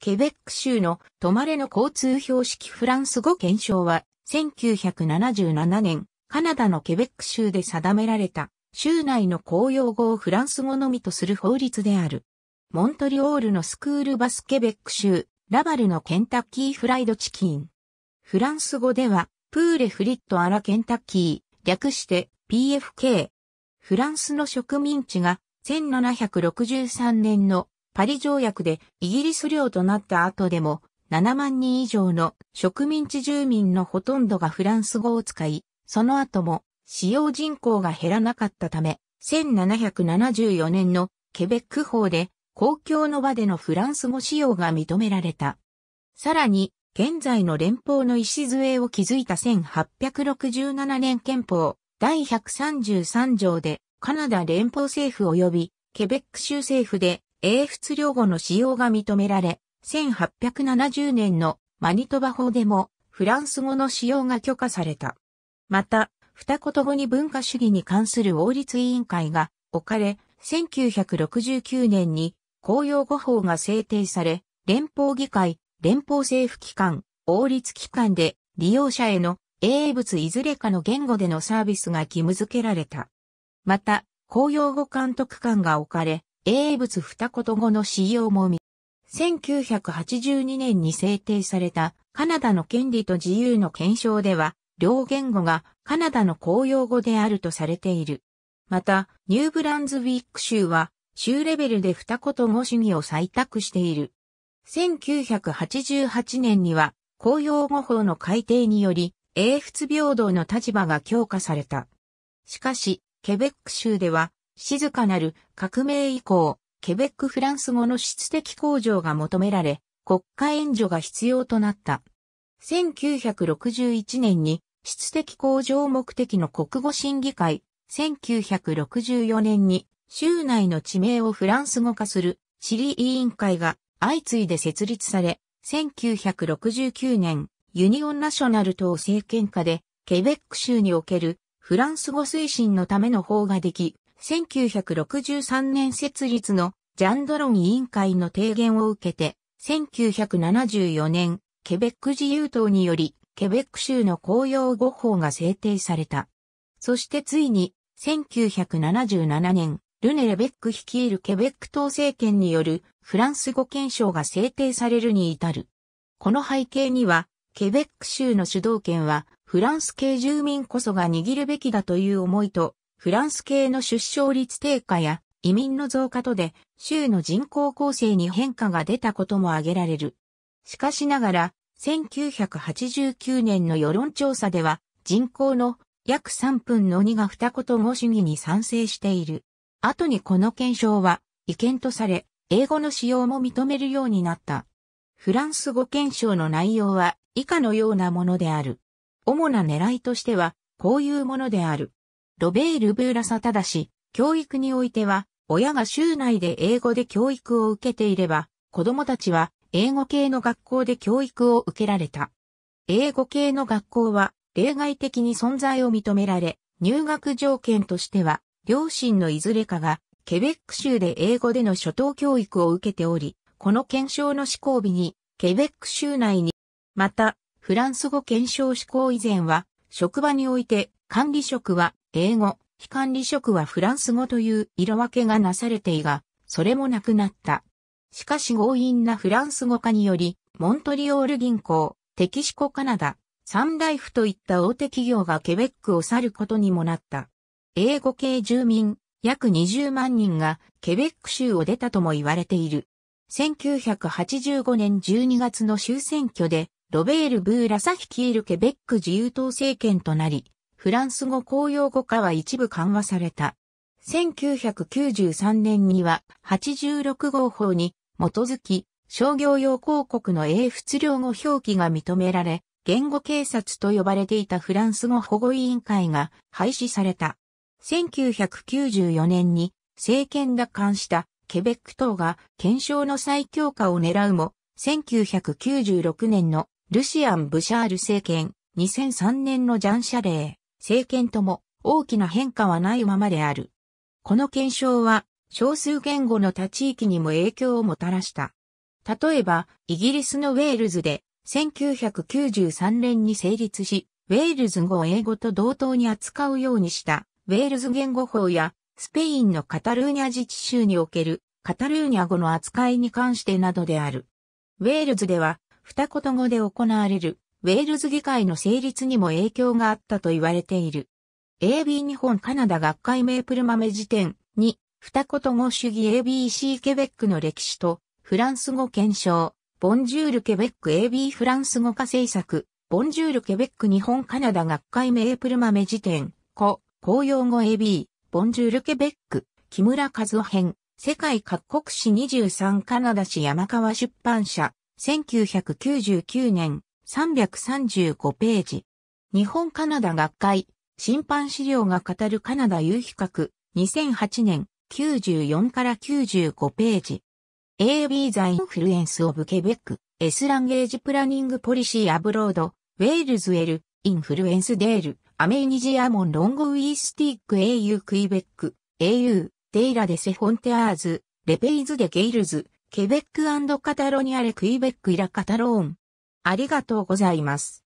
ケベック州の止まれの交通標識フランス語検証は、1977年、カナダのケベック州で定められた、州内の公用語をフランス語のみとする法律である。モントリオールのスクールバスケベック州、ラバルのケンタッキーフライドチキン。フランス語では、プーレフリットアラケンタッキー、略して PFK。フランスの植民地が1763年のパリ条約でイギリス領となった後でも7万人以上の植民地住民のほとんどがフランス語を使い、その後も使用人口が減らなかったため、1774年のケベック法で公共の場でのフランス語使用が認められた。さらに、現在の連邦の礎を築いた1867年憲法第133条でカナダ連邦政府及びケベック州政府で英仏両語の使用が認められ、1870年のマニトバ法でもフランス語の使用が許可された。また、二言語に文化主義に関する王立委員会が置かれ、1969年に公用語法が制定され、連邦議会、連邦政府機関、王立機関で利用者への英物いずれかの言語でのサービスが義務付けられた。また、公用語監督官が置かれ、英物二言語の使用もみ、1982年に制定されたカナダの権利と自由の検証では、両言語がカナダの公用語であるとされている。また、ニューブランズウィック州は、州レベルで二言語主義を採択している。1988年には、公用語法の改定により、英仏平等の立場が強化された。しかし、ケベック州では、静かなる革命以降、ケベックフランス語の質的向上が求められ、国家援助が必要となった。1961年に質的向上目的の国語審議会、1964年に州内の地名をフランス語化する地理委員会が相次いで設立され、1969年、ユニオンナショナル党政権下で、ケベック州におけるフランス語推進のための法ができ、1963年設立のジャンドロン委員会の提言を受けて、1974年、ケベック自由党により、ケベック州の公用語法が制定された。そしてついに、1977年、ルネ・レベック率いるケベック党政権によるフランス語憲章が制定されるに至る。この背景には、ケベック州の主導権はフランス系住民こそが握るべきだという思いと、フランス系の出生率低下や移民の増加とで州の人口構成に変化が出たことも挙げられる。しかしながら、1989年の世論調査では人口の約3分の2が二言語主義に賛成している。後にこの検証は違憲とされ、英語の使用も認めるようになった。フランス語検証の内容は以下のようなものである。主な狙いとしては、こういうものである。ロベール・ブーラサただし、教育においては、親が州内で英語で教育を受けていれば、子供たちは英語系の学校で教育を受けられた。英語系の学校は例外的に存在を認められ、入学条件としては、両親のいずれかが、ケベック州で英語での初等教育を受けており、この検証の施行日に、ケベック州内に、また、フランス語検証施行以前は、職場において管理職は英語、非管理職はフランス語という色分けがなされていが、それもなくなった。しかし強引なフランス語化により、モントリオール銀行、テキシコカナダ、サンライフといった大手企業がケベックを去ることにもなった。英語系住民、約20万人がケベック州を出たとも言われている。1985年12月の州選挙で、ロベール・ブーラサ率いるケベック自由党政権となり、フランス語公用語化は一部緩和された。1993年には86号法に基づき商業用広告の英仏領語表記が認められ、言語警察と呼ばれていたフランス語保護委員会が廃止された。1994年に政権奪還したケベック党が検証の再強化を狙うも、1996年のルシアン・ブシャール政権、2003年のジャン・シャレー、政権とも大きな変化はないままである。この検証は少数言語の他地域にも影響をもたらした。例えば、イギリスのウェールズで1993年に成立し、ウェールズ語を英語と同等に扱うようにしたウェールズ言語法やスペインのカタルーニャ自治州におけるカタルーニャ語の扱いに関してなどである。ウェールズでは二言語で行われるウェールズ議会の成立にも影響があったと言われている。AB 日本カナダ学会メープル豆辞典に二言語主義 ABC ケベックの歴史とフランス語検証、ボンジュールケベック AB フランス語化政策、ボンジュールケベック日本カナダ学会メープル豆辞典、古、公用語 AB、ボンジュールケベック、木村和夫編、世界各国史23カナダ史山川出版社、1999年、335ページ。日本カナダ学会、審判資料が語るカナダ有比較、2008年、94から95ページ。AB ザインフルエンスオブケベック、S ランゲージプラニングポリシーアブロード、ウェールズエル、インフルエンスデール、アメニジアモンロンゴウィースティック AU クイベック、AU、デイラデセフォンテアーズ、レペイズデゲイルズ、ケベックカタロニアレクイベックイラカタローン。ありがとうございます。